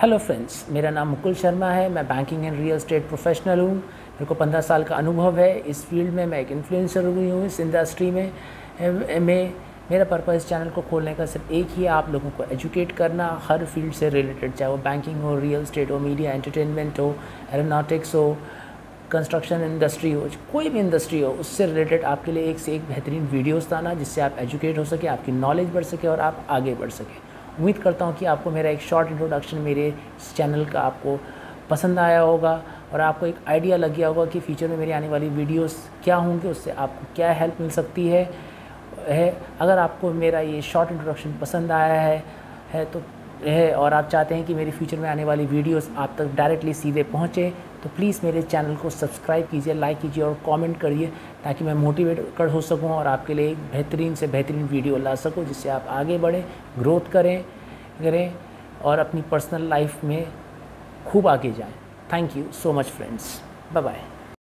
Hello friends मेरा नाम मुकुल शर्मा है, मैं banking and real estate professional हूँ। मेरे को पंद्रह साल का अनुभव है। इस फ़ील्ड में मैं एक इन्फ्लुएंसर हुई हूँ, इस इंडस्ट्री में में। मेरा पर्पज़ इस चैनल को खोलने का सिर्फ़ एक ही है, आप लोगों को एजुकेट करना, हर फ़ील्ड से रिलेटेड चाहे वो बैंकिंग हो रियल स्टेट हो मीडिया एंटरटेनमेंट हो एरोनॉटिक्स हो कंस्ट्रक्शन इंडस्ट्री हो, कोई भी इंडस्ट्री हो, उससे रिलेटेड आपके लिए एक से एक बेहतरीन वीडियोस लाना, जिससे आप एजुकेट हो सके, आपकी नॉलेज बढ़ सके और आप आगे बढ़ सके। उम्मीद करता हूँ कि आपको मेरा एक शॉर्ट इंट्रोडक्शन मेरे चैनल का आपको पसंद आया होगा और आपको एक आइडिया लग गया होगा कि फ्यूचर में मेरी आने वाली वीडियोस क्या होंगे, उससे आपको क्या हेल्प मिल सकती है है। अगर आपको मेरा ये शॉर्ट इंट्रोडक्शन पसंद आया है है तो है और आप चाहते हैं कि मेरी फ्यूचर में आने वाली वीडियोस आप तक डायरेक्टली सीधे पहुँचे तो प्लीज़ मेरे चैनल को सब्सक्राइब कीजिए लाइक कीजिए और कमेंट करिए ताकि मैं मोटिवेट कर हो सकूँ और आपके लिए एक बेहतरीन से बेहतरीन वीडियो ला सकूँ जिससे आप आगे बढ़ें ग्रोथ करें करें और अपनी पर्सनल लाइफ में खूब आगे जाएँ। Thank you so much friends bye bye